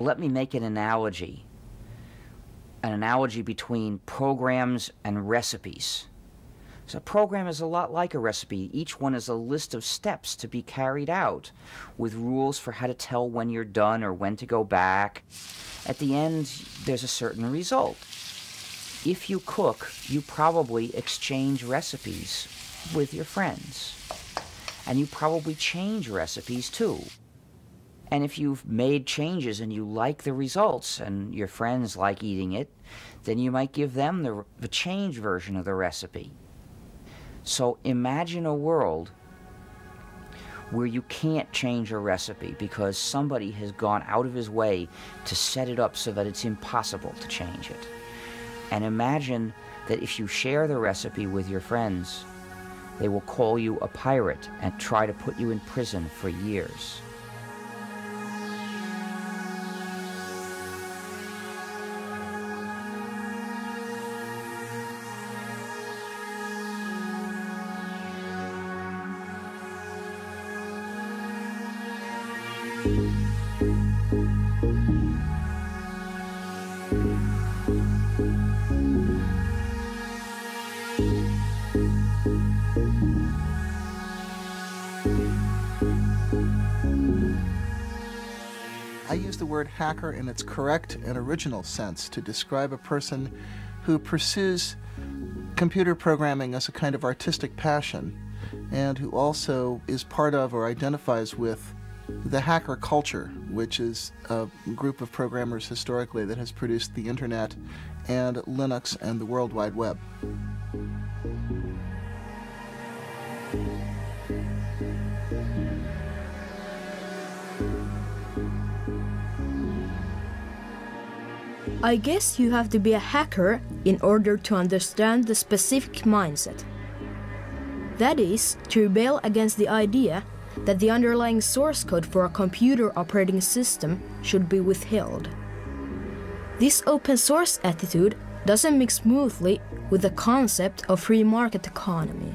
let me make an analogy an analogy between programs and recipes. So a program is a lot like a recipe. Each one is a list of steps to be carried out with rules for how to tell when you're done or when to go back. At the end, there's a certain result. If you cook, you probably exchange recipes with your friends. And you probably change recipes too. And if you've made changes and you like the results and your friends like eating it, then you might give them the, the changed version of the recipe. So imagine a world where you can't change a recipe because somebody has gone out of his way to set it up so that it's impossible to change it. And imagine that if you share the recipe with your friends, they will call you a pirate and try to put you in prison for years. Hacker in its correct and original sense to describe a person who pursues computer programming as a kind of artistic passion and who also is part of or identifies with the hacker culture, which is a group of programmers historically that has produced the internet and Linux and the World Wide Web. I guess you have to be a hacker in order to understand the specific mindset. That is, to rebel against the idea that the underlying source code for a computer operating system should be withheld. This open source attitude doesn't mix smoothly with the concept of free market economy.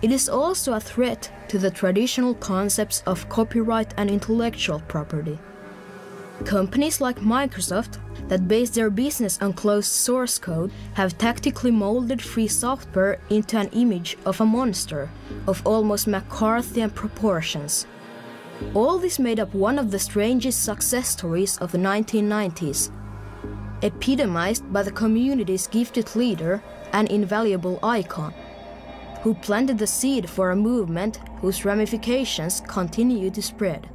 It is also a threat to the traditional concepts of copyright and intellectual property. Companies like Microsoft that base their business on closed source code have tactically molded free software into an image of a monster of almost McCarthyian proportions. All this made up one of the strangest success stories of the 1990s, epitomized by the community's gifted leader and invaluable icon, who planted the seed for a movement whose ramifications continue to spread.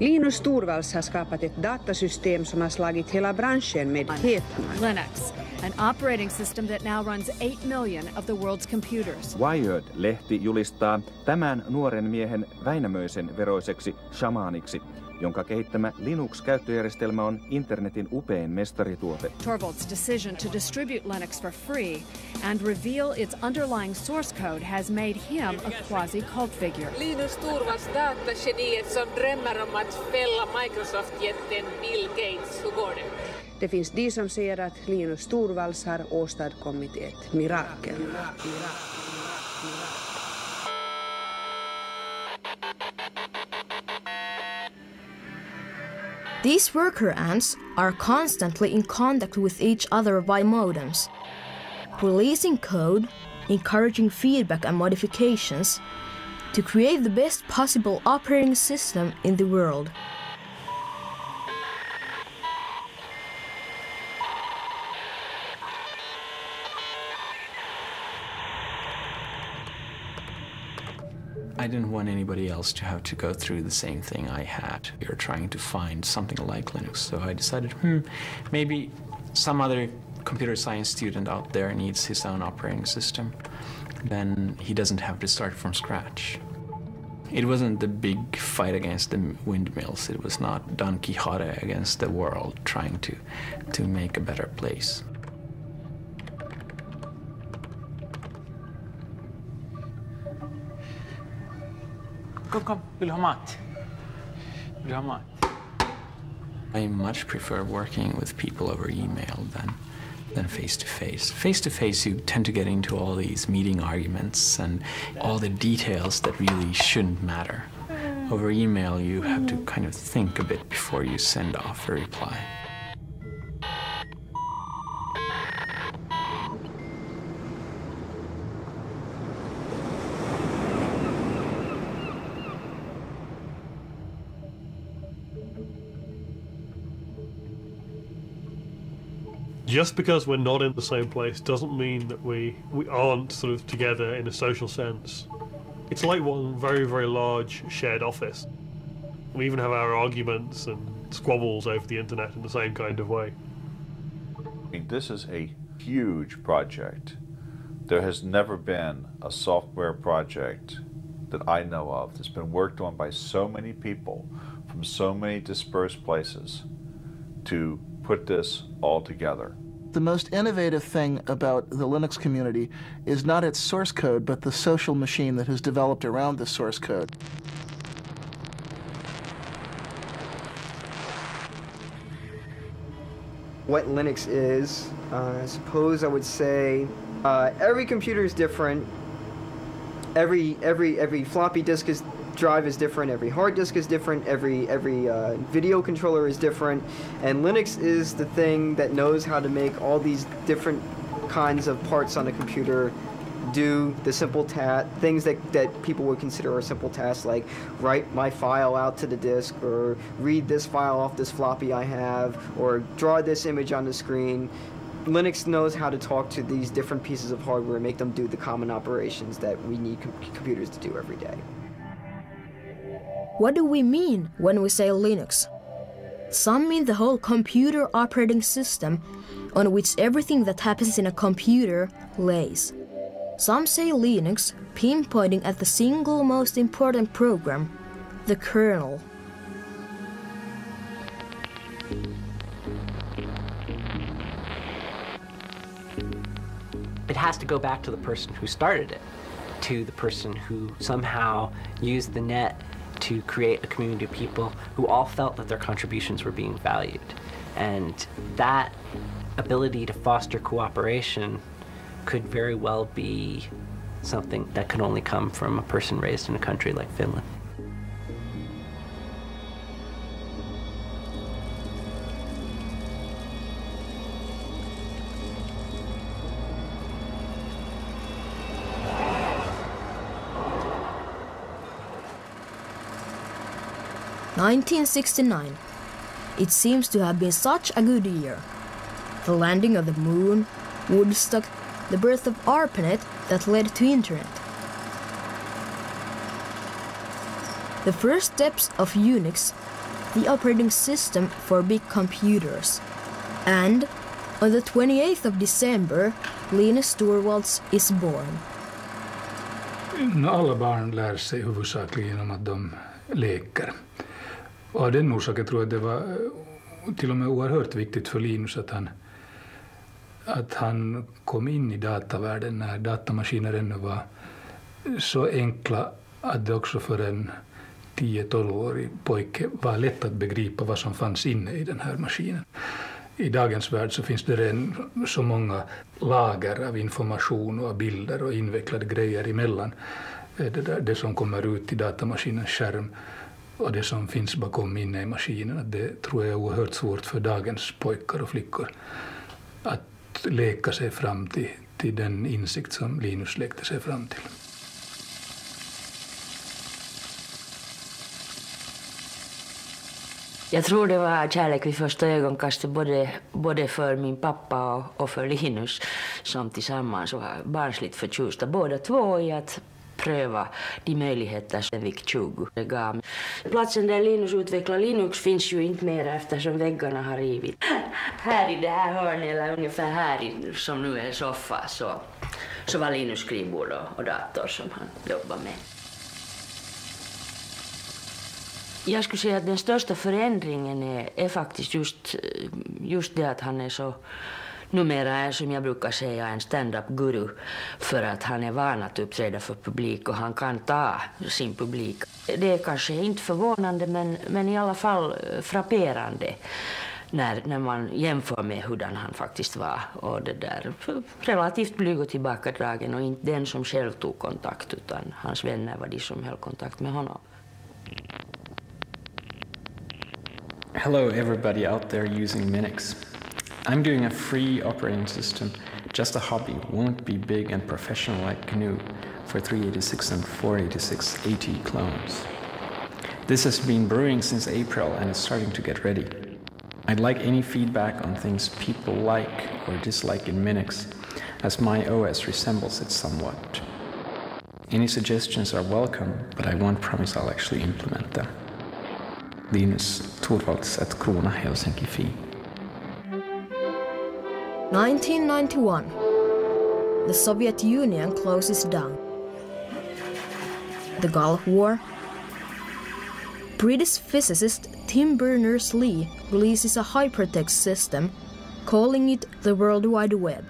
Linus Torvalds har skapat ett datasystem som har slagit hela branschen med häpnad. Linux, an operating system that now runs 8 million of the world's computers. Wired-lehti julistaa tämän nuoren miehen Väinämöisen veroiseksi shamaaniksi, jonka kehittämä Linux-käyttöjärjestelmä on internetin upein mestarituote. Torvalds' decision to distribute Linux for free and reveal its underlying source code has made him a quasi-cult figure. Linus Torvalds datageniet som drömmer om att fälla Microsoft-jätten Bill Gates. Hur går det? Det finns de som säger att Linus Torvalds har åstadkommit ett mirakel. These worker ants are constantly in contact with each other via modems, releasing code, encouraging feedback and modifications to create the best possible operating system in the world. I didn't want anybody else to have to go through the same thing I had. We were trying to find something like Linux, so I decided, hmm, maybe some other computer science student out there needs his own operating system. Then he doesn't have to start from scratch. It wasn't the big fight against the windmills. It was not Don Quixote against the world trying to, to make a better place. Ha mat? I much prefer working with people over email than than face to face. Face to face, you tend to get into all these meeting arguments and all the details that really shouldn't matter. over email, you have to kind of think a bit before you send off a reply. Just because we're not in the same place doesn't mean that we we aren't sort of together in a social sense. It's like one very very large shared office. We even have our arguments and squabbles over the internet in the same kind of way. This is a huge project. There has never been a software project that I know of that's been worked on by so many people from so many dispersed places to put this all together the most innovative thing about the Linux community is not its source code, but the social machine that has developed around the source code. What Linux is, uh, I suppose I would say uh, every computer is different. Every every every floppy disk is drive is different, every hard disk is different, every every uh, video controller is different, and Linux is the thing that knows how to make all these different kinds of parts on a computer do the simple task, things that, that people would consider a simple task, like write my file out to the disk, or read this file off this floppy I have, or draw this image on the screen. Linux knows how to talk to these different pieces of hardware and make them do the common operations that we need com computers to do every day. What do we mean when we say Linux? Some mean the whole computer operating system on which everything that happens in a computer lays. Some say Linux, pinpointing at the single most important program, the kernel. It has to go back to the person who started it, to the person who somehow used the net to create a community of people who all felt that their contributions were being valued. And that ability to foster cooperation could very well be something that could only come from a person raised in a country like Finland. 1969. It seems to have been such a good year. The landing of the moon, Woodstock, the birth of ARPANET that led to internet. The first steps of Unix, the operating system for big computers. And on the 28th of December, Linus Torvalds is born. Alla barn lär sig huvudsakligen genom att de leker. Och av den orsaken tror jag det var eh, till och med oerhört viktigt för Linus att han, att han kom in i datavärlden när datamaskiner ännu var så enkla att det också för en 10-12-årig pojke var lätt att begripa vad som fanns inne i den här maskinen. I dagens värld så finns det redan så många lager av information och bilder och invecklade grejer emellan det, där, det som kommer ut i datamaskinens skärm och det som finns bakom inne i maskinen. Det tror jag är oerhört svårt för dagens pojkar och flickor att leka sig fram till, till den insikt som Linus lekte sig fram till. Jag tror det var kärlek vid första ögonkastet både, både för min pappa och, och för Linus som tillsammans var barnsligt förtjusta båda två i att pröva de möjligheter som VIC 20 gav. Platsen där Linus utvecklar Linux finns ju inte mer eftersom väggarna har rivit. Här i det här hörnet, eller ungefär här i, som nu är soffa, så, så var Linus skrivbord och, och dator som han jobbade med. Jag skulle säga att den största förändringen är, är faktiskt just, just det att han är så numera är som jag brukar säga en stand-up-guru för att han är van att uppträda för publik och han kan ta sin publik. Det är kanske inte förvånande men, men i alla fall eh, frapperande när, när man jämför med hurdan han faktiskt var. Och det där, relativt blyg och tillbakadragen och inte den som själv tog kontakt utan hans vänner var de som höll kontakt med honom. Hello, everybody out there using Minix. I'm doing a free operating system, just a hobby, won't be big and professional like GNU for 386 and 486 AT clones. This has been brewing since April and is starting to get ready. I'd like any feedback on things people like or dislike in Minix, as my OS resembles it somewhat. Any suggestions are welcome, but I won't promise I'll actually implement them. Linus Torvalds at Kruuna Helsinki Fi. 1991. The Soviet Union closes down. The Gulf War. British physicist Tim Berners-Lee releases a hypertext system calling it the World Wide Web.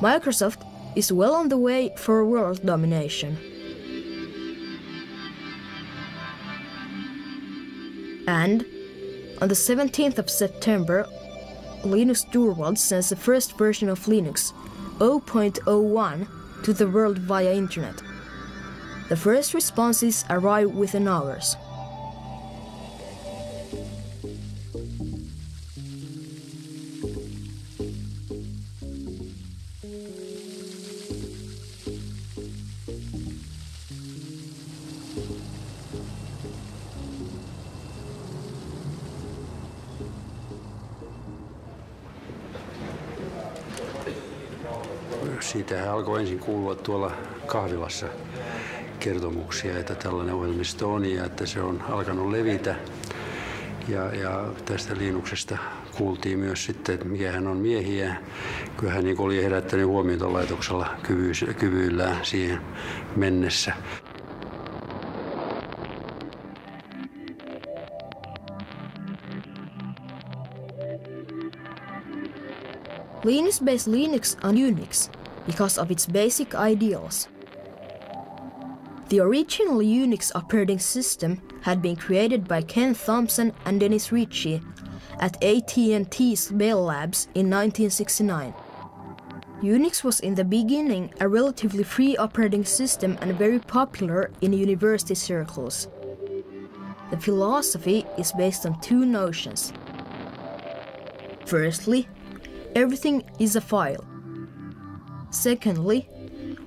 Microsoft is well on the way for world domination. And on the 17th of September, Linus Torvalds sends the first version of Linux, 0.01, to the world via internet. The first responses arrive within hours. Ensin kuulua tuolla kahvilassa kertomuksia, että tällainen ohjelmisto on ja että se on alkanut levitä. Ja, ja tästä Linuksesta kuultiin myös sitten, että mikä hän on miehiä. Kyllä hän niin oli herättänyt huomiota laitoksella kyvy, kyvyillään siihen mennessä. Linux based Linux on Unix because of its basic ideals. The original Unix operating system had been created by Ken Thompson and Dennis Ritchie at AT&T's Bell Labs in 1969. Unix was in the beginning a relatively free operating system and very popular in university circles. The philosophy is based on two notions. Firstly, everything is a file. Secondly,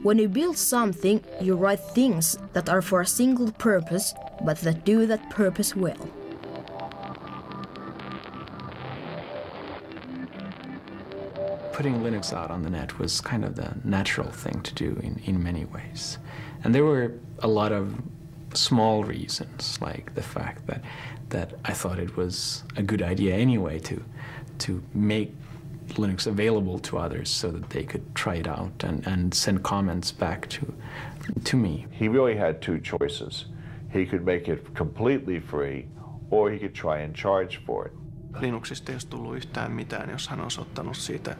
when you build something, you write things that are for a single purpose, but that do that purpose well. Putting Linux out on the net was kind of the natural thing to do in, in many ways. And there were a lot of small reasons, like the fact that, that I thought it was a good idea anyway to, to make Linux available to others so that they could try it out and, and send comments back to, to me. He really had two choices. He could make it completely free, or he could try and charge for it. Linuxista ei olisi tullut yhtään mitään, jos hän olisi ottanut siitä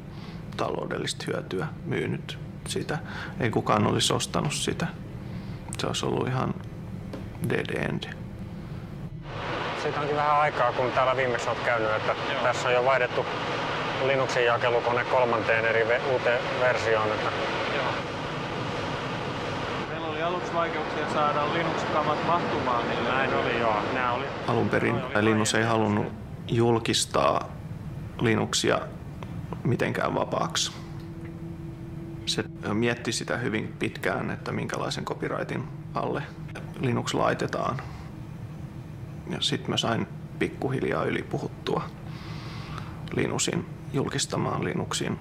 taloudellista hyötyä, myynyt sitä. Ei kukaan olisi ostanut sitä. Se olisi ollut ihan dead end. Siitä onkin vähän aikaa, kun täällä viimeksi olet käynyt, että Joo. tässä on jo vaihdettu Linuxin jakelukone kolmanteen eri ve- uuteen versioon. Että... Joo. Meillä oli aluksi vaikeuksia saada Linux-kamat mahtumaan. Niin Näin oli, joo. Nämä oli... Alun perin Linus ei halunnut julkistaa Linuxia mitenkään vapaaksi. Se mietti sitä hyvin pitkään, että minkälaisen copyrightin alle Linux laitetaan. Ja sitten mä sain pikkuhiljaa ylipuhuttua Linusin julkistamaan Linuxin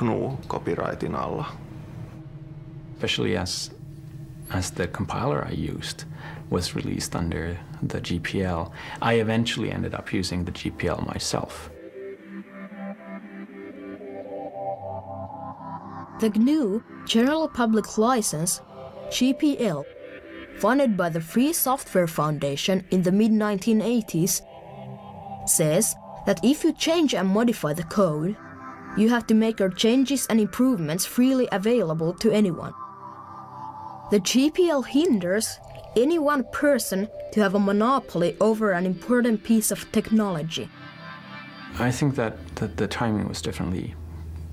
GNU-copyrightin alla. Especially as, as the compiler I used was released under the GPL, I eventually ended up using the GPL myself. The GNU General Public License, GPL, funded by the Free Software Foundation in the mid 1980s, says that if you change and modify the code, you have to make your changes and improvements freely available to anyone. The GPL hinders any one person to have a monopoly over an important piece of technology. I think that, that the timing was definitely,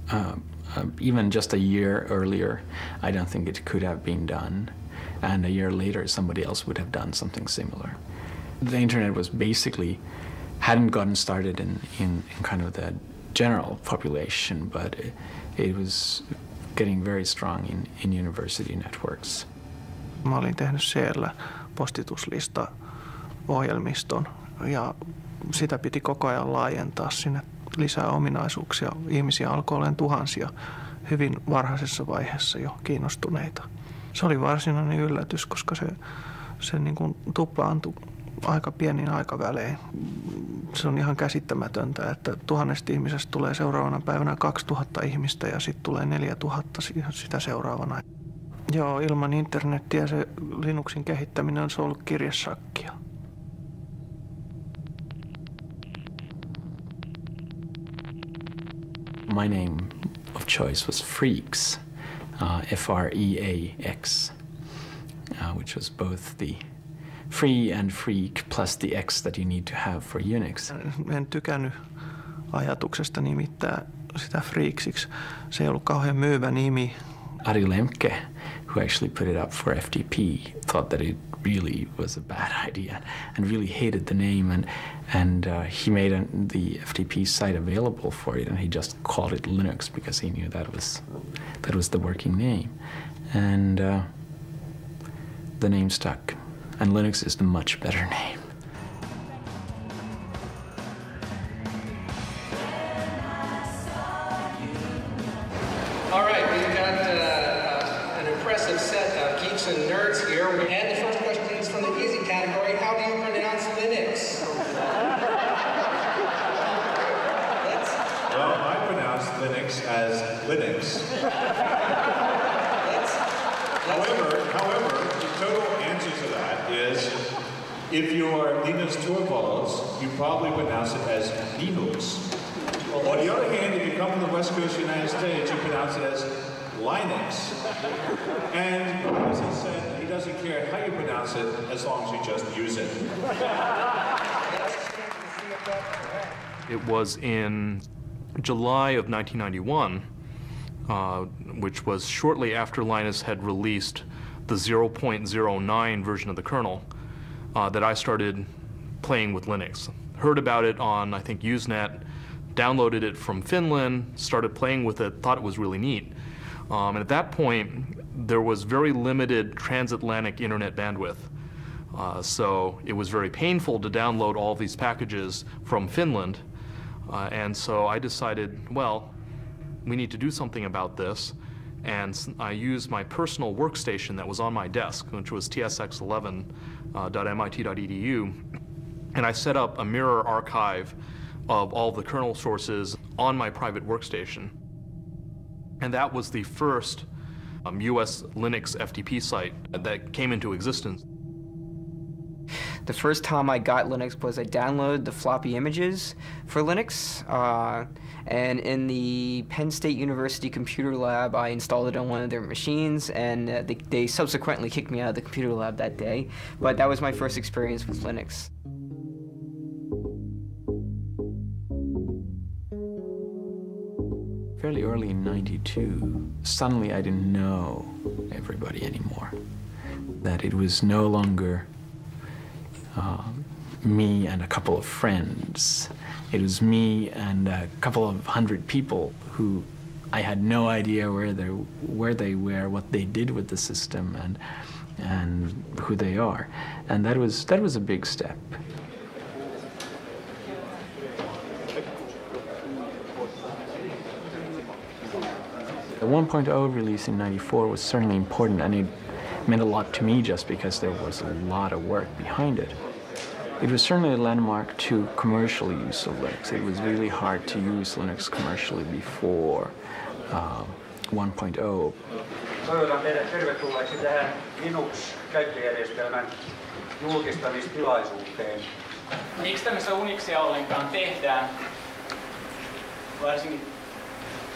uh, uh, even just a year earlier, I don't think it could have been done. and a year later somebody else would have done something similar. The internet was basically hadn't gotten started in, in, in kind of the general population, but it, it was getting very strong in, in university networks. Mä olin tehnyt siellä postituslista ohjelmiston ja sitä piti koko ajan laajentaa sinne lisää ominaisuuksia. Ihmisiä alkoi olemaan tuhansia hyvin varhaisessa vaiheessa jo kiinnostuneita. Se oli varsinainen yllätys, koska se, se niin kuin tuplaantui aika pienin aikavälein. Se on ihan käsittämätöntä, että tuhannesta ihmisestä tulee seuraavana päivänä 2000 ihmistä ja sitten tulee 4000 sitä seuraavana. Joo, ilman internettiä se Linuxin kehittäminen on ollut kirjessakkia. My name of choice was Freaks, uh, F R E A X, uh, which was both the free and freak plus the X that you need to have for Unix. En tykännyt ajatuksesta nimittää sitä freaksiksi. Se ei ollut kauhean myyvä nimi. Ari Lemke, who actually put it up for FTP, thought that it really was a bad idea and really hated the name and and uh, he made a, the FTP site available for it and he just called it Linux because he knew that was that was the working name and uh, the name stuck and Linux is the much better name. Was in July of 1991, uh, which was shortly after Linus had released the 0.09 version of the kernel, uh, that I started playing with Linux. Heard about it on, I think, Usenet, downloaded it from Finland, started playing with it, thought it was really neat. Um, and at that point, there was very limited transatlantic internet bandwidth. Uh, so it was very painful to download all these packages from Finland. Uh, and so I decided, well, we need to do something about this. And I used my personal workstation that was on my desk, which was tsx11.mit.edu, and I set up a mirror archive of all the kernel sources on my private workstation. And that was the first um, US Linux FTP site that came into existence. The first time I got Linux was I downloaded the floppy images for Linux, uh, and in the Penn State University computer lab, I installed it on one of their machines, and uh, they, they subsequently kicked me out of the computer lab that day. But that was my first experience with Linux. fairly early in 92, suddenly I didn't know everybody anymore. That it was no longer me and a couple of friends. It was me and a couple of hundred people who I had no idea where they where they were, what they did with the system, and and who they are. And that was that was a big step. The 1.0 release in 94 was certainly important and it meant a lot to me just because there was a lot of work behind it. It was certainly a landmark to commercial use of Linux. It was really hard to use Linux commercially before uh, 1.0. Toivotan teidät tervetulleeksi tähän Linux-käyttöjärjestelmän julkistamistilaisuuteen. Miksi tämmöistä Unixia ollenkaan tehdään? Varsinkin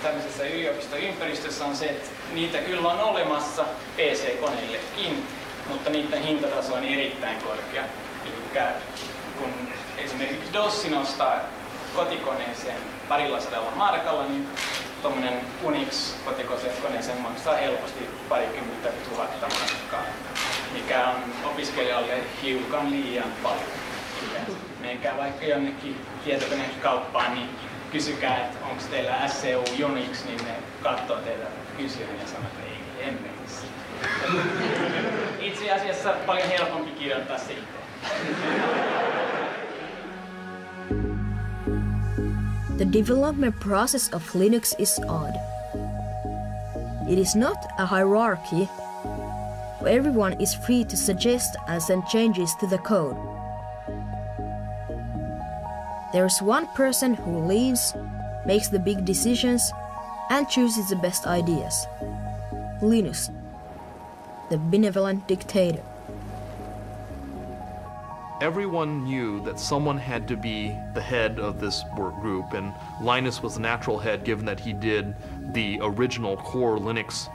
tämmöisessä yliopistoympäristössä on se, että niitä kyllä on olemassa PC-koneillekin, mutta niiden hintataso on erittäin korkea. Eli kun esimerkiksi DOS nostaa kotikoneeseen parilla sadalla markalla, niin tuommoinen Unix kotikoneeseen maksaa helposti parikymmentä tuhatta markkaa. mikä on opiskelijalle hiukan liian paljon. Menkää vaikka jonnekin tietokonekauppaan, niin kysykää, että onko teillä SCU Unix, niin ne katsoo teitä sanoo, että ei, emme. Itse asiassa paljon helpompi kirjoittaa sitten. The development process of Linux is odd. It is not a hierarchy. Everyone is free to suggest and send changes to the code. There's one person who leads, makes the big decisions, and chooses the best ideas. Linus, the benevolent dictator. Everyone knew that someone had to be the head of this work group, and Linus was the natural head given that he did the original core Linux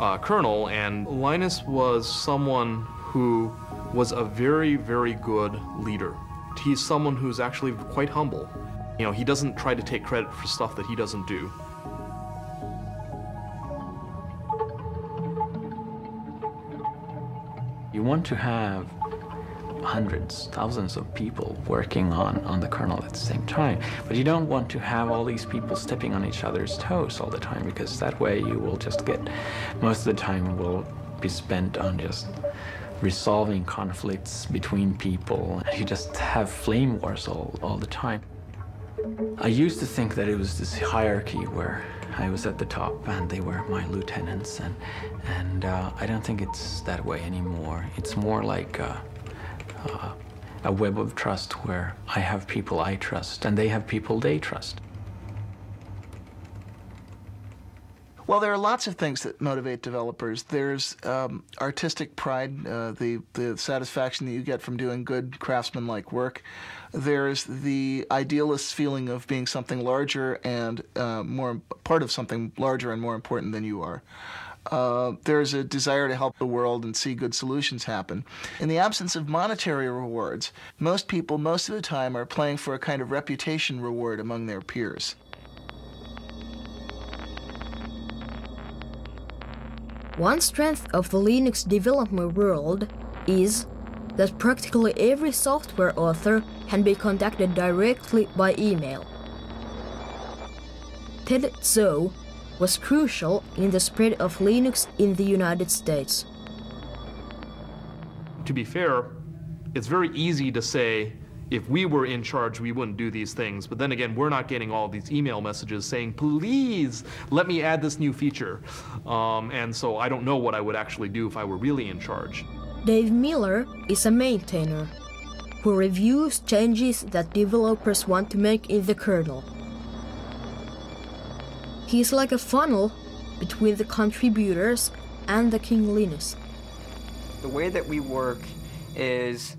uh, kernel, and Linus was someone who was a very, very good leader. He's someone who's actually quite humble. You know, he doesn't try to take credit for stuff that he doesn't do. You want to have hundreds, thousands of people working on, on the kernel at the same time. But you don't want to have all these people stepping on each other's toes all the time because that way you will just get, most of the time will be spent on just resolving conflicts between people. And you just have flame wars all, all the time. I used to think that it was this hierarchy where I was at the top and they were my lieutenants and and uh, I don't think it's that way anymore. It's more like a, uh, a web of trust where I have people I trust and they have people they trust. Well, there are lots of things that motivate developers. There's um, artistic pride, uh, the the satisfaction that you get from doing good craftsman-like work. There's the idealist feeling of being something larger and uh, more part of something larger and more important than you are. Uh, there's a desire to help the world and see good solutions happen. In the absence of monetary rewards, most people, most of the time, are playing for a kind of reputation reward among their peers. One strength of the Linux development world is that practically every software author can be contacted directly by email. Ted Ts'o was crucial in the spread of Linux in the United States. To be fair, it's very easy to say, if we were in charge, we wouldn't do these things. But then again, we're not getting all these email messages saying, please let me add this new feature. Um, and so I don't know what I would actually do if I were really in charge. Dave Miller is a maintainer who reviews changes that developers want to make in the kernel. He's like a funnel between the contributors and the King Linus. The way that we work is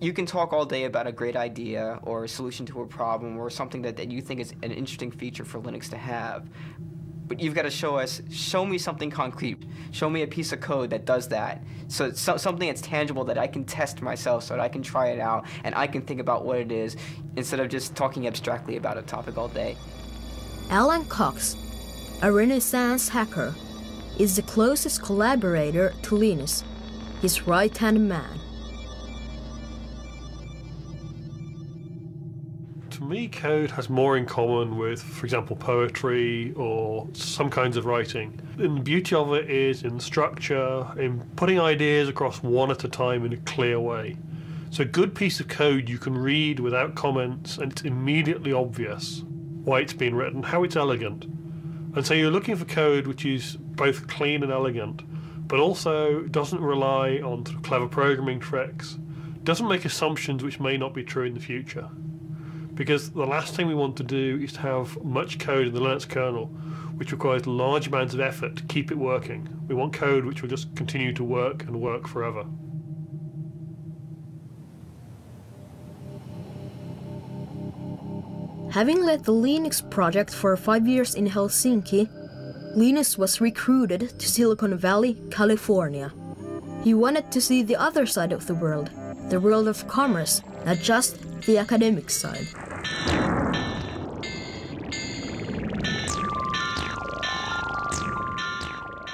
you can talk all day about a great idea or a solution to a problem or something that, that you think is an interesting feature for Linux to have. But you've got to show us, show me something concrete. Show me a piece of code that does that. So, so something that's tangible that I can test myself so that I can try it out and I can think about what it is instead of just talking abstractly about a topic all day. Alan Cox, a Renaissance hacker, is the closest collaborator to Linus, his right hand man. Me, code has more in common with, for example, poetry or some kinds of writing. And the beauty of it is in structure, in putting ideas across one at a time in a clear way. So a good piece of code you can read without comments and it's immediately obvious why it's been written, how it's elegant. And so you're looking for code which is both clean and elegant, but also doesn't rely on clever programming tricks, doesn't make assumptions which may not be true in the future. Because the last thing we want to do is to have much code in the Linux kernel which requires large amounts of effort to keep it working. We want code which will just continue to work and work forever. Having led the Linux project for five years in Helsinki, Linus was recruited to Silicon Valley, California. He wanted to see the other side of the world, the world of commerce, not just the academic side.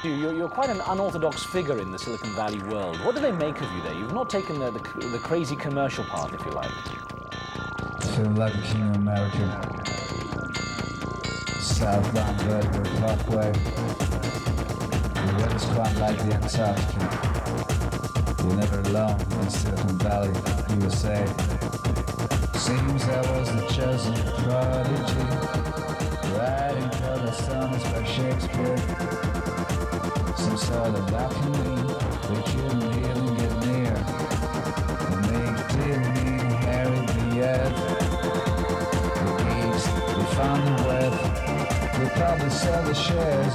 You're, quite an unorthodox figure in the Silicon Valley world. What do they make of you there? You've not taken the, the, the crazy commercial path, if you like. King of America. Southbound Redwood Parkway. The weather's quite like the Antarctica. You're never alone in Silicon Valley, USA. Seems I was the chosen prodigy. Writing for the sonnets by Shakespeare. Some sort of alchemy, we couldn't even get near. The make did me Harry the earth. The geeks, we found the web. We'll probably sell the shares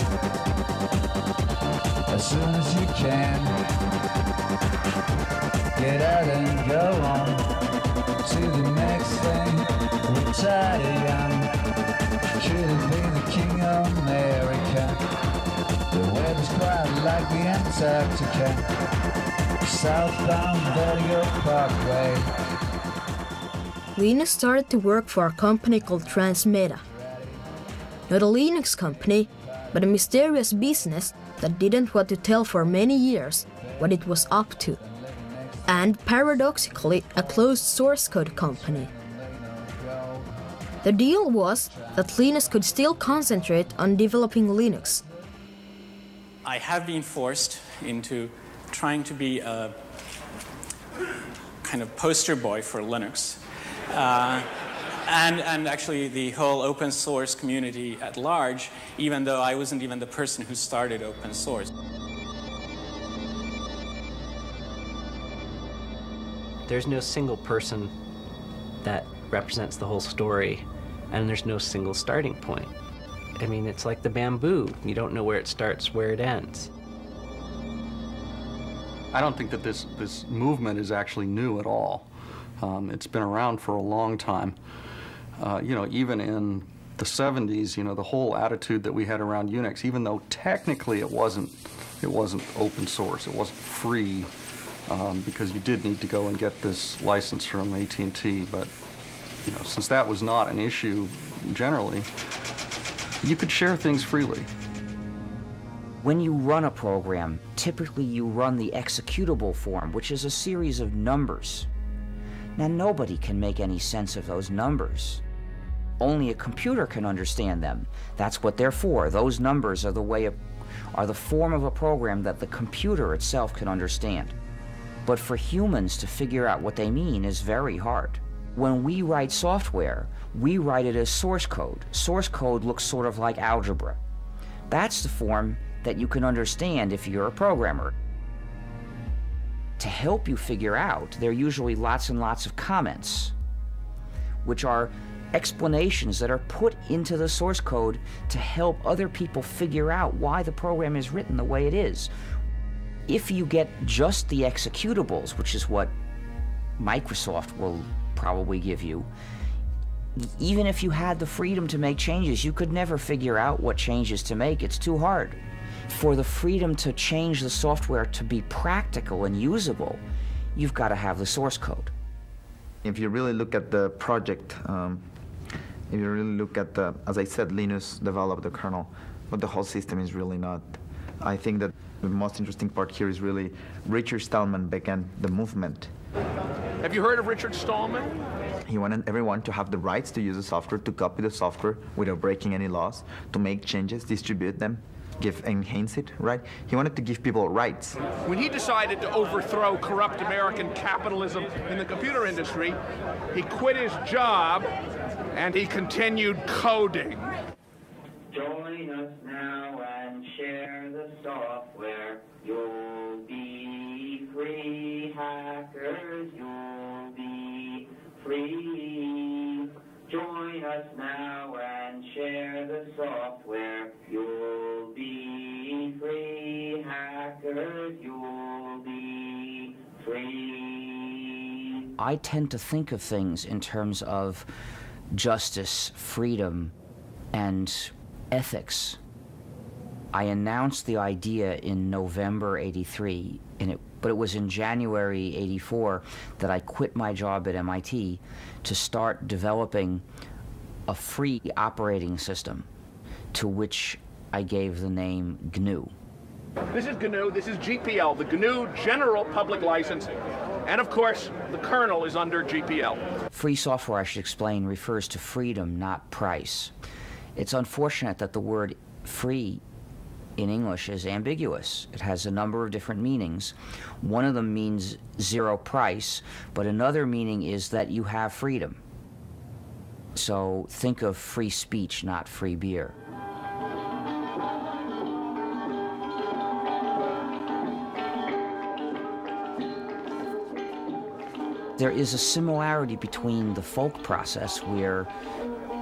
as soon as you can. Get out and go on to the next thing. Young. Should the king of America. The weather's quite like the Antarctica. Southbound Vertigo Parkway. Linus started to work for a company called Transmeta. Not a Linux company, but a mysterious business that didn't want to tell for many years what it was up to. And paradoxically, a closed source code company. The deal was that Linus could still concentrate on developing Linux. I have been forced into trying to be a kind of poster boy for Linux. Uh, and, and actually the whole open source community at large, even though I wasn't even the person who started open source. There's no single person that represents the whole story, and there's no single starting point. I mean, it's like the bamboo. You don't know where it starts, where it ends. I don't think that this, this movement is actually new at all. Um, it's been around for a long time. Uh, you know, even in the 70s, you know, the whole attitude that we had around Unix, even though technically it wasn't, it wasn't open source, it wasn't free, um, because you did need to go and get this license from AT&T. But you know, since that was not an issue generally, you could share things freely. When you run a program, typically you run the executable form, which is a series of numbers. Now, nobody can make any sense of those numbers. Only a computer can understand them. That's what they're for. Those numbers are the way of, are the form of a program that the computer itself can understand. But for humans to figure out what they mean is very hard. When we write software, we write it as source code. Source code looks sort of like algebra. That's the form that you can understand if you're a programmer. To help you figure out, there are usually lots and lots of comments, which are explanations that are put into the source code to help other people figure out why the program is written the way it is, if you get just the executables, which is what Microsoft will probably give you, even if you had the freedom to make changes, you could never figure out what changes to make. It's too hard. For the freedom to change the software to be practical and usable, you've got to have the source code. If you really look at the project, um, if you really look at the, as I said, Linus developed the kernel, but the whole system is really not. I think that the most interesting part here is really Richard Stallman began the movement. Have you heard of Richard Stallman? He wanted everyone to have the rights to use the software, to copy the software without breaking any laws, to make changes, distribute them, give enhance it, right? He wanted to give people rights. When he decided to overthrow corrupt American capitalism in the computer industry, he quit his job and he continued coding. Join us now and share the software. You'll be free, hackers. You'll be free. Join us now and share the software. You'll be free, hackers. You'll be free. I tend to think of things in terms of justice, freedom, and ethics. I announced the idea in November 83, and it, but it was in January 84 that I quit my job at MIT to start developing a free operating system to which I gave the name GNU. This is GNU, this is GPL, the GNU General Public License, and of course, the kernel is under GPL. Free software, I should explain, refers to freedom, not price. It's unfortunate that the word free in English is ambiguous. It has a number of different meanings. One of them means zero price, but another meaning is that you have freedom. So think of free speech, not free beer. There is a similarity between the folk process where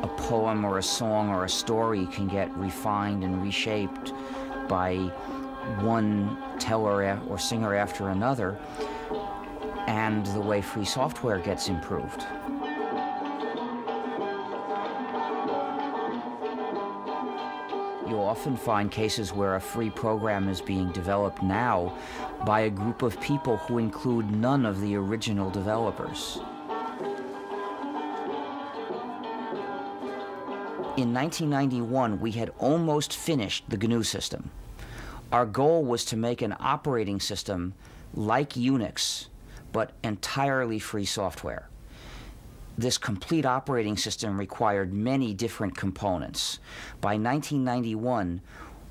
a poem or a song or a story can get refined and reshaped by one teller or singer after another, and the way free software gets improved. You often find cases where a free program is being developed now by a group of people who include none of the original developers. In 1991, we had almost finished the GNU system. Our goal was to make an operating system like Unix, but entirely free software. This complete operating system required many different components. By 1991,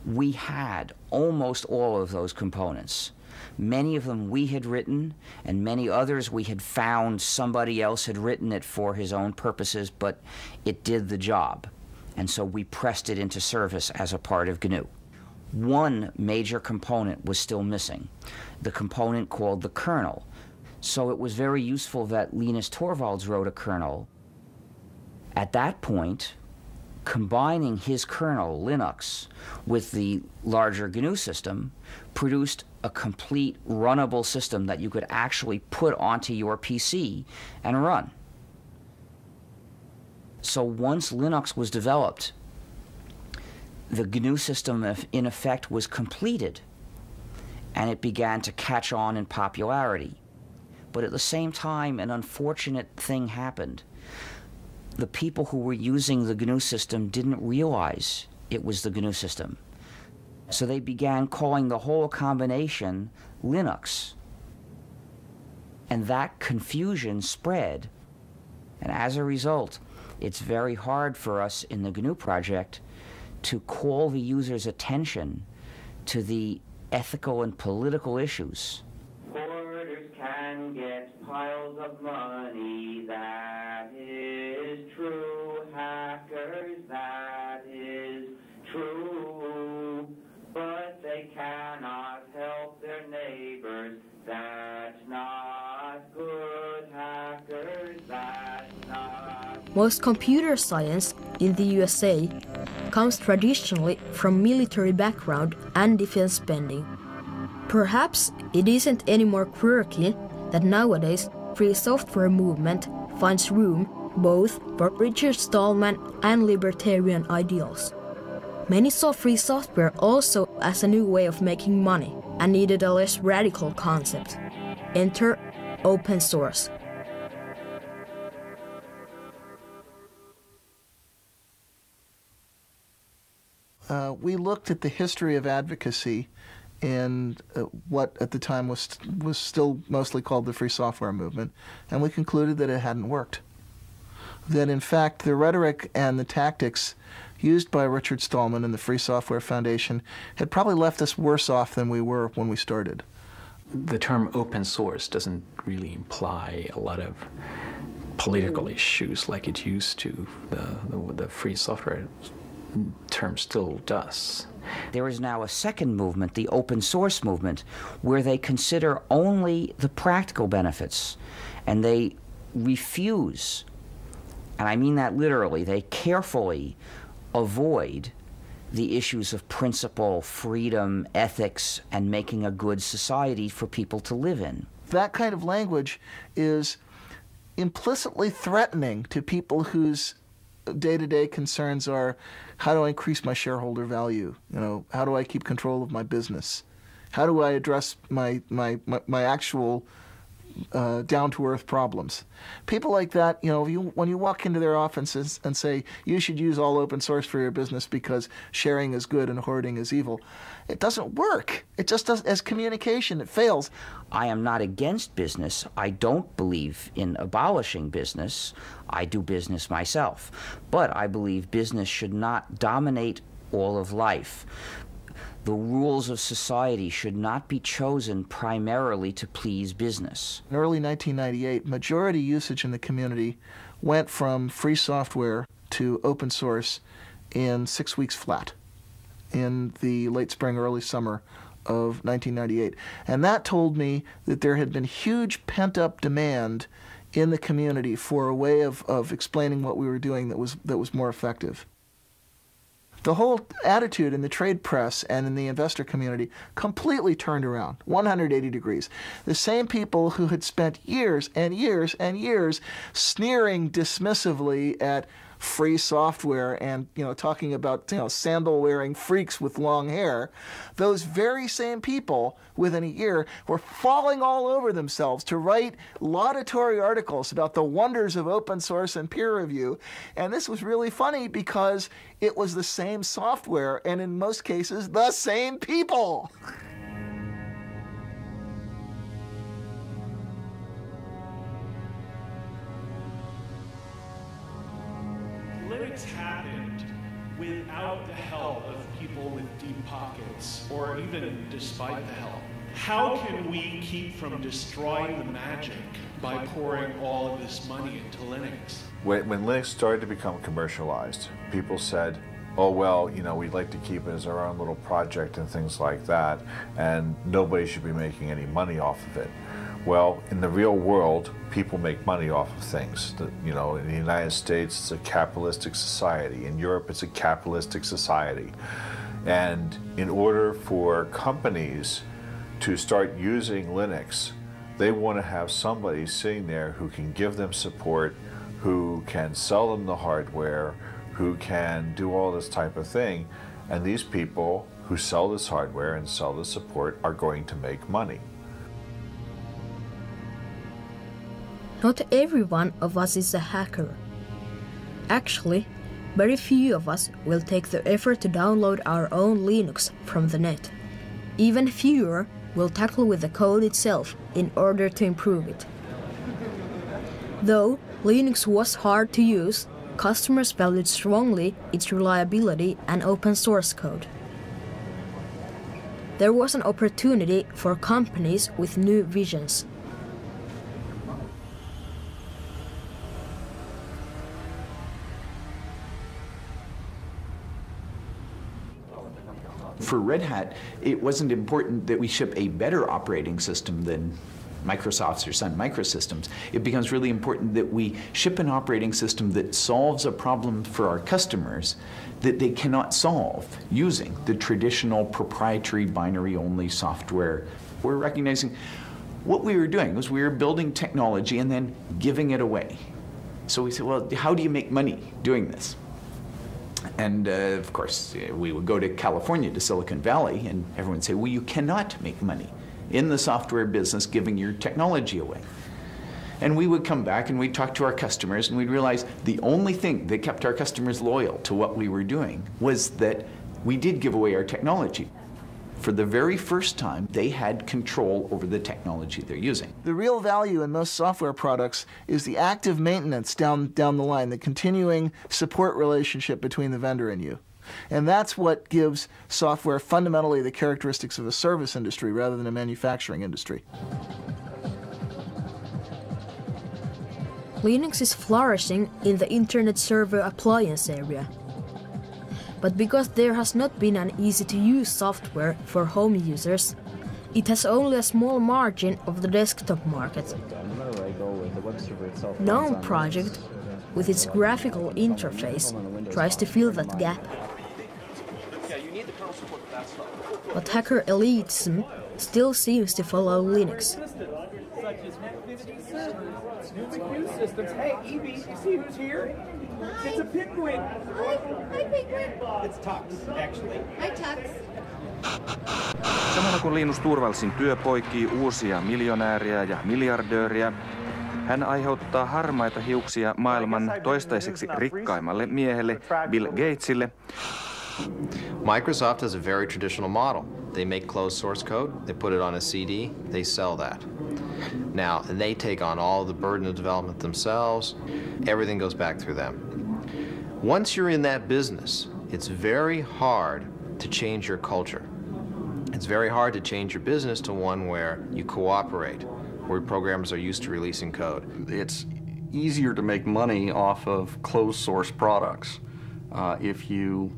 we had almost all of those components. Many of them we had written, and many others we had found somebody else had written it for his own purposes, but it did the job. And so we pressed it into service as a part of GNU. One major component was still missing the component called the kernel. So it was very useful that Linus Torvalds wrote a kernel. At that point, combining his kernel, Linux, with the larger GNU system produced a complete runnable system that you could actually put onto your PC and run. So once Linux was developed, the GNU system, in effect, was completed and it began to catch on in popularity. But at the same time, an unfortunate thing happened. The people who were using the GNU system didn't realize it was the GNU system. So they began calling the whole combination Linux. And that confusion spread. And as a result, it's very hard for us in the GNU project to call the user's attention to the ethical and political issues. Can get piles of money, that is true. Hackers, that is true. But they cannot help their neighbors, that's not good. Hackers, that's not Most computer science in the USA comes traditionally from military background and defense spending. Perhaps it isn't any more quirky that nowadays free software movement finds room both for Richard Stallman and libertarian ideals. Many saw free software also as a new way of making money and needed a less radical concept. Enter open source. Uh, we looked at the history of advocacy in uh, what at the time was was still mostly called the free software movement, and we concluded that it hadn't worked. That in fact the rhetoric and the tactics used by Richard Stallman and the Free Software Foundation had probably left us worse off than we were when we started. The term open source doesn't really imply a lot of political issues like it used to. The, the, the free software term still does. There is now a second movement, the open source movement, where they consider only the practical benefits and they refuse, and I mean that literally, they carefully avoid the issues of principle, freedom, ethics, and making a good society for people to live in. That kind of language is implicitly threatening to people whose day-to-day concerns are how do I increase my shareholder value? You know, how do I keep control of my business? How do I address my my my, my actual uh, down to earth problems. People like that, you know, you, when you walk into their offices and say, you should use all open source for your business because sharing is good and hoarding is evil, it doesn't work. It just does, as communication, it fails. I am not against business. I don't believe in abolishing business. I do business myself. But I believe business should not dominate all of life. The rules of society should not be chosen primarily to please business. In early 1998, majority usage in the community went from free software to open source in six weeks flat in the late spring, early summer of 1998. And that told me that there had been huge pent up demand in the community for a way of, of explaining what we were doing that was, that was more effective. The whole attitude in the trade press and in the investor community completely turned around 180 degrees. The same people who had spent years and years and years sneering dismissively at free software and you know talking about you know sandal wearing freaks with long hair those very same people within a year were falling all over themselves to write laudatory articles about the wonders of open source and peer review. And this was really funny because it was the same software and in most cases the same people Linux happened without the help of people with deep pockets, or even despite the help. How can we keep from destroying the magic by pouring all of this money into Linux? When, when Linux started to become commercialized, people said, oh, well, you know, we'd like to keep it as our own little project and things like that, and nobody should be making any money off of it. Well, in the real world, people make money off of things. The, you know, in the United States, it's a capitalistic society. In Europe, it's a capitalistic society. And in order for companies to start using Linux, they want to have somebody sitting there who can give them support, who can sell them the hardware, who can do all this type of thing. And these people who sell this hardware and sell the support are going to make money. Not every one of us is a hacker. Actually, very few of us will take the effort to download our own Linux from the net. Even fewer will tackle with the code itself in order to improve it. Though Linux was hard to use, customers valued strongly its reliability and open source code. There was an opportunity for companies with new visions. For Red Hat, it wasn't important that we ship a better operating system than Microsoft's or Sun Microsystems. It becomes really important that we ship an operating system that solves a problem for our customers that they cannot solve using the traditional proprietary binary only software. We're recognizing what we were doing was we were building technology and then giving it away. So we said, well, how do you make money doing this? And uh, of course, we would go to California, to Silicon Valley, and everyone would say, well, you cannot make money in the software business giving your technology away. And we would come back and we'd talk to our customers and we'd realize the only thing that kept our customers loyal to what we were doing was that we did give away our technology. For the very first time, they had control over the technology they're using. The real value in most software products is the active maintenance down, down the line, the continuing support relationship between the vendor and you. And that's what gives software fundamentally the characteristics of a service industry rather than a manufacturing industry. Linux is flourishing in the Internet Server Appliance area. But because there has not been an easy to use software for home users, it has only a small margin of the desktop market. GNOME project, with its graphical interface, tries to fill that gap. But hacker elitism still seems to follow Linux. Hey, Evie, you see who's here? It's a penguin. Hi, hi penguin. It's Tux, actually. Hi, Tux. Samalla kun Linus Turvalsin työ poikii uusia miljonääriä ja miljardööriä, hän aiheuttaa harmaita hiuksia maailman toistaiseksi rikkaimmalle miehelle Bill Gatesille. Microsoft has a very traditional model. They make closed source code, they put it on a CD, they sell that. Now, they take on all the burden of development themselves. Everything goes back through them. Once you're in that business, it's very hard to change your culture. It's very hard to change your business to one where you cooperate, where programmers are used to releasing code. It's easier to make money off of closed source products uh, if you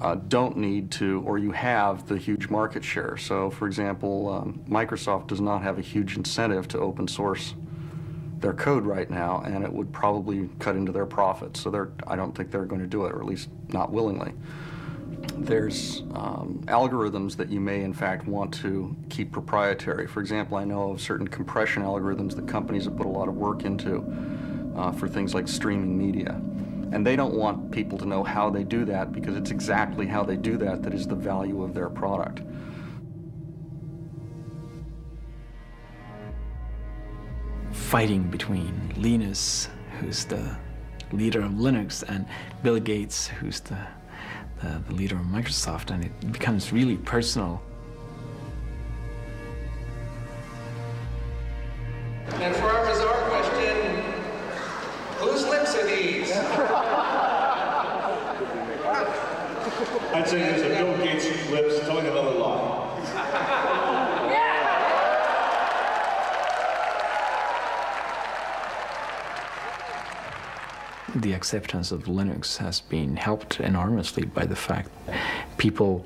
uh, don't need to, or you have the huge market share. So, for example, um, Microsoft does not have a huge incentive to open source their code right now, and it would probably cut into their profits. So, they're, I don't think they're going to do it, or at least not willingly. There's um, algorithms that you may, in fact, want to keep proprietary. For example, I know of certain compression algorithms that companies have put a lot of work into uh, for things like streaming media. And they don't want people to know how they do that because it's exactly how they do that that is the value of their product. Fighting between Linus, who's the leader of Linux, and Bill Gates, who's the, the, the leader of Microsoft, and it becomes really personal. And for our bizarre question, whose lips are these? I'd say these are Bill Gates' lips telling another lie. the acceptance of Linux has been helped enormously by the fact people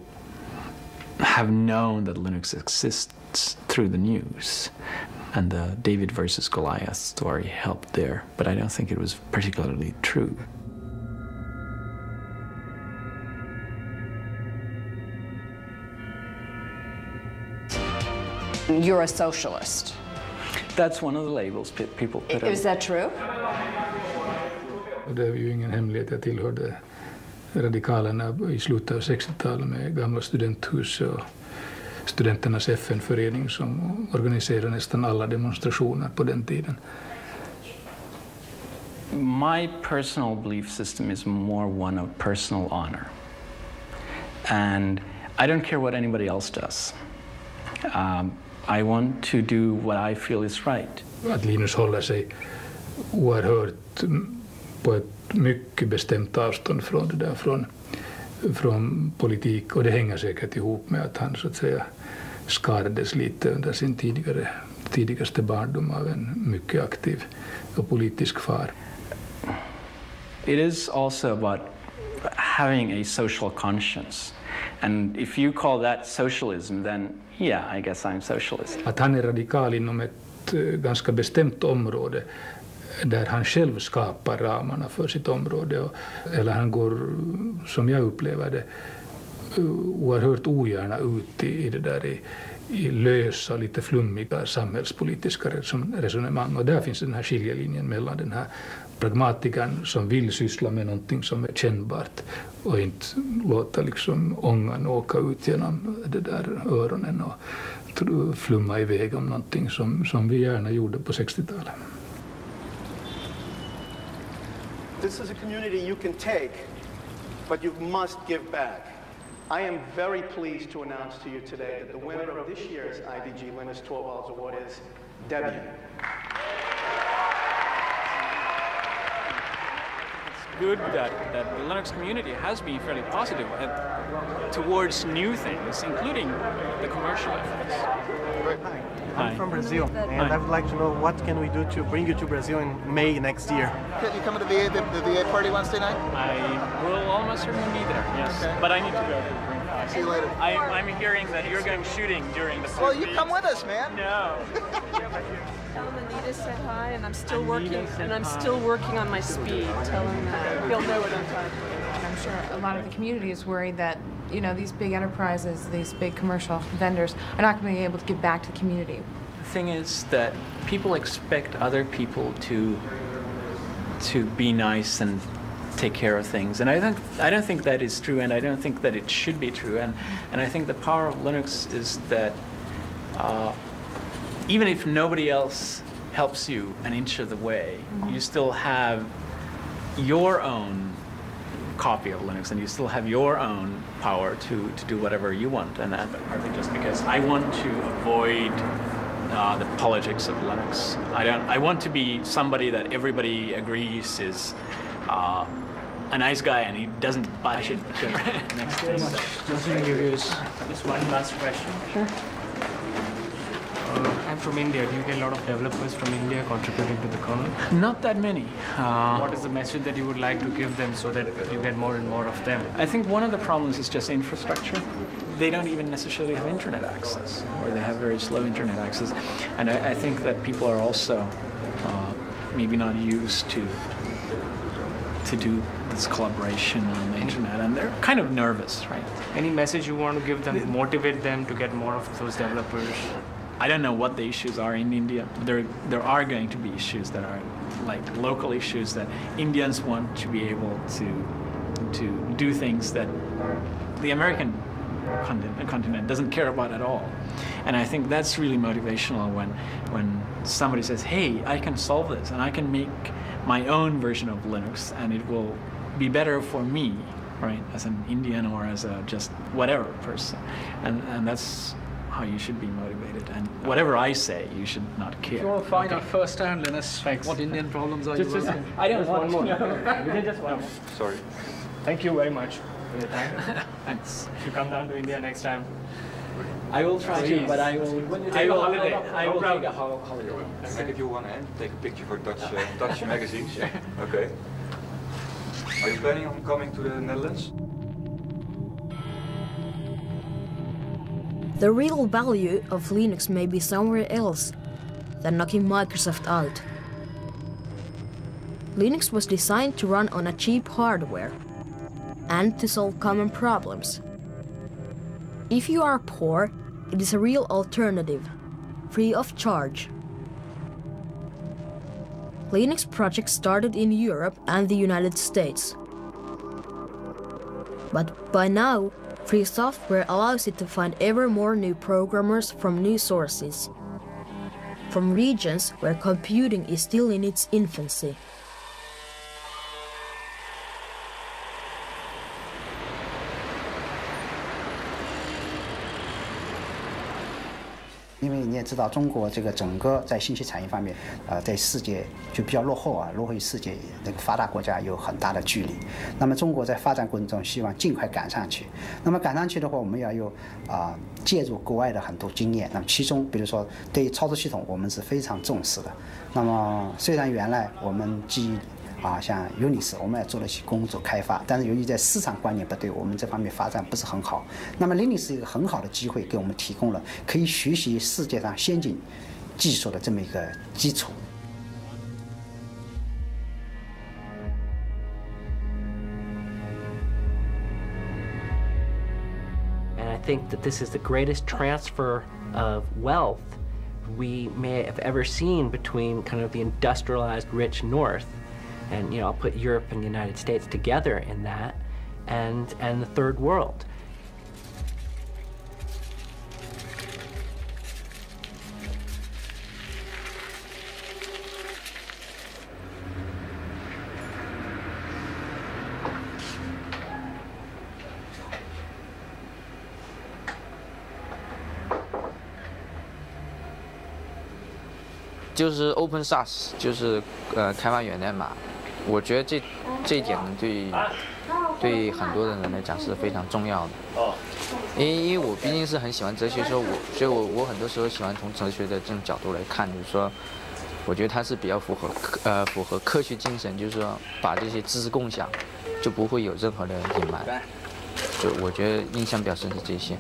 have known that Linux exists through the news. And the David versus Goliath story helped there, but I don't think it was particularly true. You're a socialist. That's one of the labels people put on. Is that true? Det är ju ingen hemlighet, jag tillhörde radikalerna i slutet av 60-talet med gamla studenthus och studenternas FN-förening som organiserade nästan alla demonstrationer på den tiden. My personal belief system is more one of personal honor. And I don't care what anybody else does. Um, I want to do what I feel is right. Att Linus håller sig oerhört på ett mycket bestämt avstånd från det där, från, från politik. Och det hänger säkert ihop med att han så att säga skadades lite under sin tidigare, tidigaste barndom av en mycket aktiv och politisk far. It is also about having a social conscience. And if you call that socialism, then yeah, I guess I'm socialist. Att han är radikal inom ett eh, ganska bestämt område där han själv skapar ramarna för sitt område. Och, eller han går, som jag upplever det, oerhört ogärna ut i, i det där i, i lösa, lite flummiga samhällspolitiska resonemang. Och där finns den här skiljelinjen mellan den här pragmatikern som vill syssla med någonting som är kännbart och inte låta liksom ångan åka ut genom det där öronen och flumma iväg om någonting som, som vi gärna gjorde på 60-talet. This is a community you can take, but you must give back. I am very pleased to announce to you today that the winner of this year's IDG Linus Torvalds Award is Debbie. Good that, that the Linux community has been fairly positive at, towards new things, including the commercial efforts. Hi. Hi. I'm from Brazil, and Hi. I would like to know what can we do to bring you to Brazil in May next year. Can you come to the VA, the, the VA party Wednesday night? I will almost certainly be there, yes. But I need to go to the green flag. See you later. I, I'm hearing that you're going shooting during the Well, you come with us, man. No. Tell him Anita said hi, and I'm still Anita working, and I'm hi. still working on my speed. Tell him that he'll know it on time. And I'm sure a lot of the community is worried that, you know, these big enterprises, these big commercial vendors are not going to be able to give back to the community. The thing is that people expect other people to to be nice and take care of things. And I don't, I don't think that is true, and I don't think that it should be true. And, and I think the power of Linux is that uh, even if nobody else helps you an inch of the way, you still have your own copy of Linux and you still have your own power to, to do whatever you want. And that partly just because I want to avoid uh, the politics of Linux. I don't. I want to be somebody that everybody agrees is uh, a nice guy and he doesn't butt it. Next Doesn't Just one last question. Sure. I'm from India. Do you get a lot of developers from India contributing to the kernel? Not that many. Uh, what is the message that you would like to give them so that you get more and more of them? I think one of the problems is just infrastructure. They don't even necessarily have internet access, or they have very slow internet access. And I, I think that people are also uh, maybe not used to to do this collaboration on the internet, and they're kind of nervous, right? Any message you want to give them, motivate them to get more of those developers? I don't know what the issues are in India. There, there are going to be issues that are like local issues that Indians want to be able to, to do things that the American continent, doesn't care about at all. And I think that's really motivational when, when somebody says, hey, I can solve this and I can make my own version of Linux and it will be better for me, right, as an Indian or as a just whatever person. And, and that's how you should be motivated. And whatever I say, you should not care. If you want to find okay. out firsthand, Linus, Thanks. what Indian problems are just, you just, I don't just want one more. we did just one more. Sorry. Thank you very much for your time. Thanks. If you come down to India next time. I will try Please. to, but I will. When you take I will, a holiday, I, I will take a ho holiday. And if you want to take a picture for Dutch uh, Dutch magazines, yeah. okay. Are you planning on coming to the Netherlands? The real value of Linux may be somewhere else than knocking Microsoft out. Linux was designed to run on a cheap hardware and to solve common problems. If you are poor, it is a real alternative, free of charge. Linux projects started in Europe and the United States. But by now, Free software allows it to find ever more new programmers from new sources, from regions where computing is still in its infancy. 因为你也知道，中国这个整个在信息产业方面，呃，在世界就比较落后啊，落后于世界那个发达国家有很大的距离。那么中国在发展过程中，希望尽快赶上去。那么赶上去的话，我们要有啊，借助国外的很多经验。那么其中，比如说对于操作系统，我们是非常重视的。那么虽然原来我们基于啊，像 Unix，我们也做了一些工作开发，但是由于在市场观念不对，我们这方面发展不是很好。那么 Linux 是一个很好的机会，给我们提供了可以学习世界上先进技术的这么一个基础。And I think that this is the greatest transfer of wealth we may have ever seen between kind of the industrialized rich North and you know, I'll put Europe and the United States together in that, and, and the third world. 就是 Open Source，就是呃开发源代码，我觉得这这一点呢，对对很多的人来讲是非常重要的。哦。因因为我毕竟是很喜欢哲学，说我所以我我很多时候喜欢从哲学的这种角度来看，就是说，我觉得它是比较符合呃符合科学精神，就是说把这些知识共享，就不会有任何的隐瞒。就我觉得印象比较深的这些。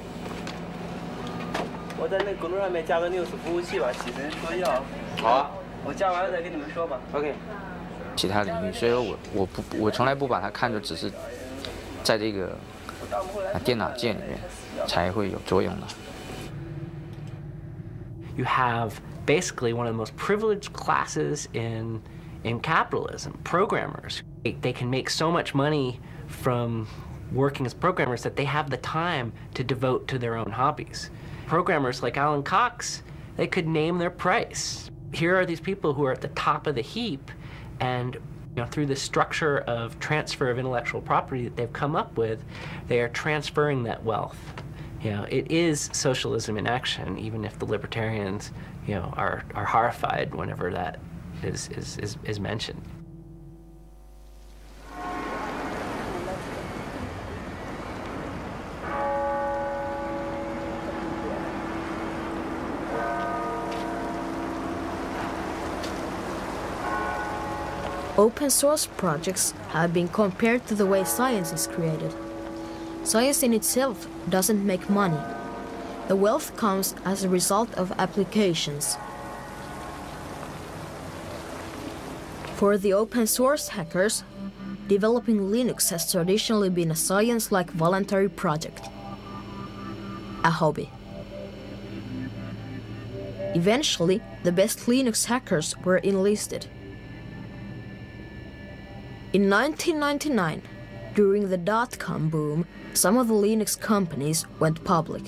我在那个公路上面加个 News 服务器吧，起身作业啊。好啊。我加完了再跟你们说吧。OK。其他领域，所以我我不我从来不把它看作只是在这个电脑界里面才会有作用的。You have basically one of the most privileged classes in in capitalism, programmers. They can make so much money from working as programmers that they have the time to devote to their own hobbies. Programmers like Alan Cox, they could name their price. Here are these people who are at the top of the heap and you know, through the structure of transfer of intellectual property that they've come up with, they are transferring that wealth. You know, it is socialism in action, even if the libertarians, you know, are, are horrified whenever that is, is, is, is mentioned. Open source projects have been compared to the way science is created. Science in itself doesn't make money. The wealth comes as a result of applications. For the open source hackers, developing Linux has traditionally been a science-like voluntary project. A hobby. Eventually, the best Linux hackers were enlisted. In 1999, during the dot-com boom, some of the Linux companies went public.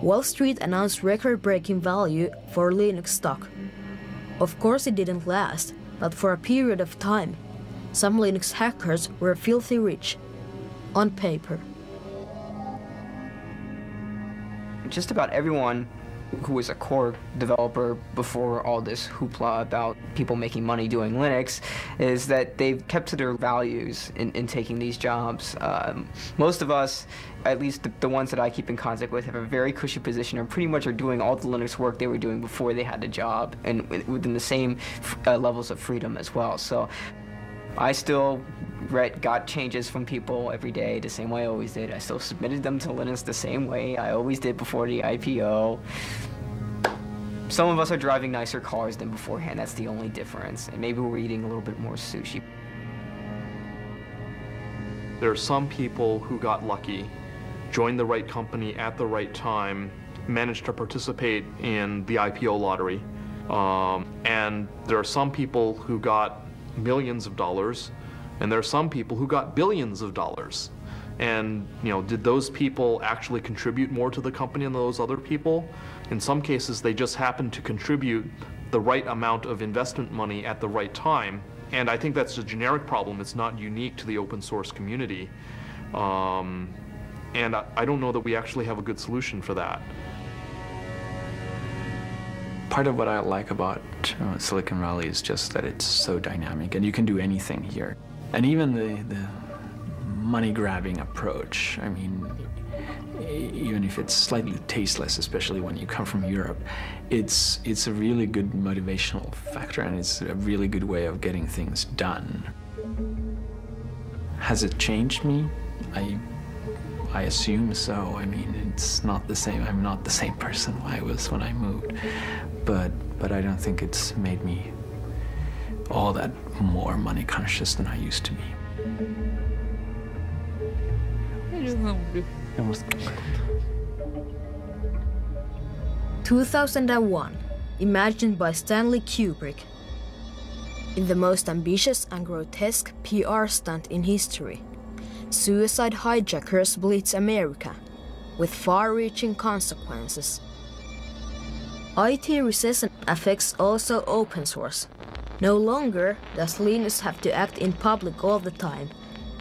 Wall Street announced record-breaking value for Linux stock. Of course it didn't last, but for a period of time, some Linux hackers were filthy rich, on paper. Just about everyone who was a core developer before all this hoopla about people making money doing Linux, is that they've kept to their values in, in taking these jobs. Um, most of us, at least the, the, ones that I keep in contact with, have a very cushy position and pretty much are doing all the Linux work they were doing before they had the job and within the same uh, levels of freedom as well. So I still read, got changes from people every day the same way I always did. I still submitted them to Linux the same way I always did before the IPO. Some of us are driving nicer cars than beforehand. That's the only difference. And maybe we're eating a little bit more sushi. There are some people who got lucky, joined the right company at the right time, managed to participate in the IPO lottery. Um, and there are some people who got millions of dollars, and there are some people who got billions of dollars. And you know, did those people actually contribute more to the company than those other people? In some cases, they just happened to contribute the right amount of investment money at the right time. And I think that's a generic problem. It's not unique to the open source community. Um, and I, don't know that we actually have a good solution for that part of what I like about uh, Silicon Valley is just that it's so dynamic and you can do anything here. And even the, the money grabbing approach, I mean, even if it's slightly tasteless, especially when you come from Europe, it's, it's a really good motivational factor and it's a really good way of getting things done. Has it changed me? I I assume so. I mean, it's not the same. I'm not the same person I was when I moved, but but I don't think it's made me all that more money conscious than I used to be. 2001, imagined by Stanley Kubrick. In the most ambitious and grotesque PR stunt in history, suicide hijackers blitz America, with far-reaching consequences. IT recession affects also open source. No longer does Linus have to act in public all the time,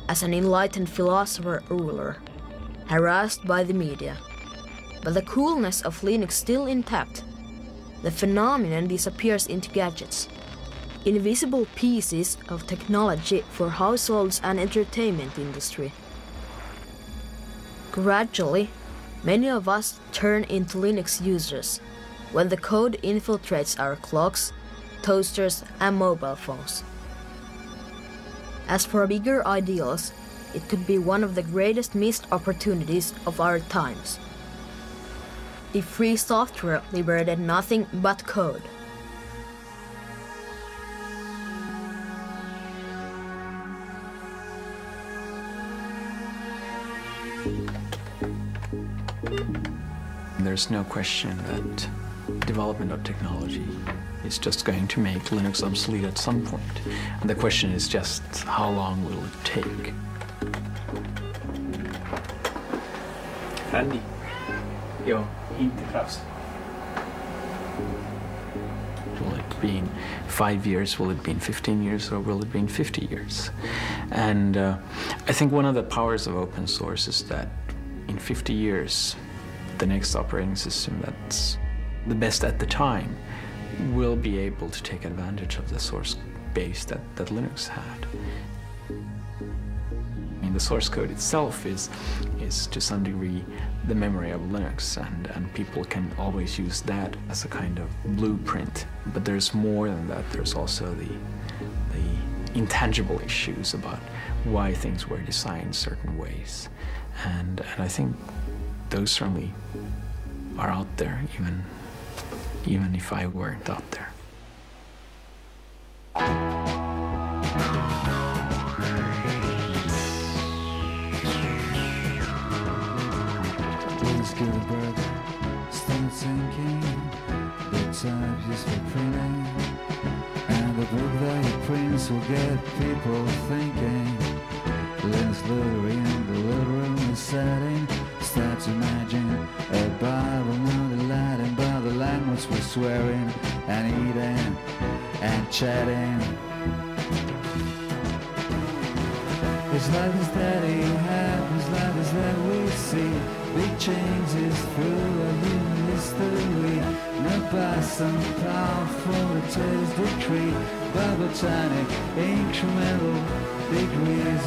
as an enlightened philosopher ruler, harassed by the media. But the coolness of Linux still intact. The phenomenon disappears into gadgets, invisible pieces of technology for households and entertainment industry. Gradually, many of us turn into Linux users when the code infiltrates our clocks, toasters and mobile phones. As for bigger ideals, it could be one of the greatest missed opportunities of our times. If free software liberated nothing but code. There's no question that development of technology is just going to make Linux obsolete at some point. And the question is just how long will it take? Andy, Interkraft. Will it be in five years? Will it be in 15 years? Or will it be in 50 years? And uh, I think one of the powers of open source is that in 50 years, the next operating system that's the best at the time will be able to take advantage of the source base that, that Linux had. I mean, the source code itself is, is to some degree the memory of Linux, and, and people can always use that as a kind of blueprint. But there's more than that. There's also the, the intangible issues about why things were designed certain ways. And, and I think those certainly are out there, even, even if I weren't out there. A breath, start thinking. The type is for printing, and the book that will get people thinking. Let's in the room setting. Start to imagine a language we're swearing and eating and chatting. It's like this that it happens, like this that we see. Big changes through our human history. Not by some powerful test decree, but by tiny incremental degrees.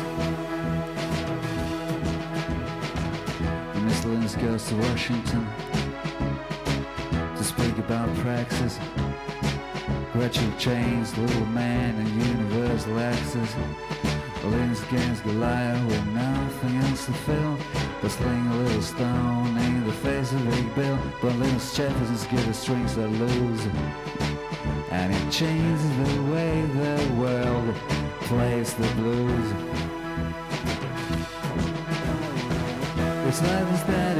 Miss Linus goes to Washington about praxis. Rachel Chains, Little Man, and Universal Access. Linus against Goliath with nothing else to fill but sling a little stone in the face of Big Bill. But Linus Jefferson's give the strings that lose, and it changes the way the world plays the blues. It's like this that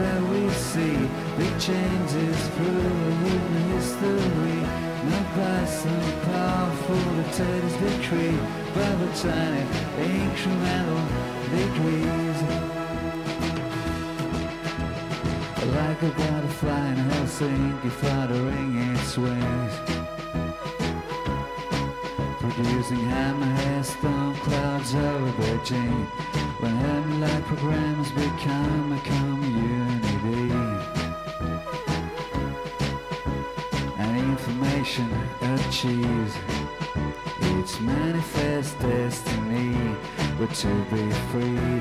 that we see. Big changes through human history. Not by some powerful dictator's decree, but the tiny incremental degrees. Like a butterfly in Helsinki fluttering its wings. Producing hammerhead storm clouds over Beijing. When Hemlock programs become a community. Achieves its manifest destiny, but to be free.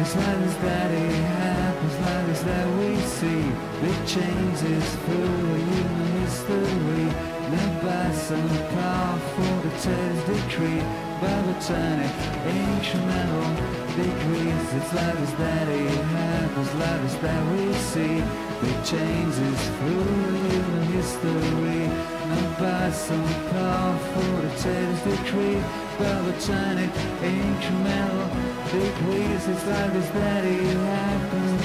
It's like that it happens, like this that we see. Big changes through human history. Not by some powerful dictator's decree, by the tiny incremental degrees. It's like that it happens, like this that we see. Big changes through human history. Not by some powerful dictator's decree, by the tiny incremental degrees. It's like this that it happens,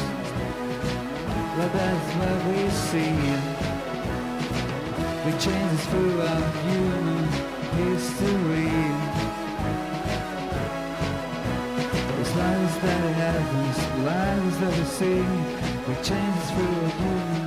but that's what we see. Big changes throughout human history. It's lies that it happens, lies that we see. Big changes throughout human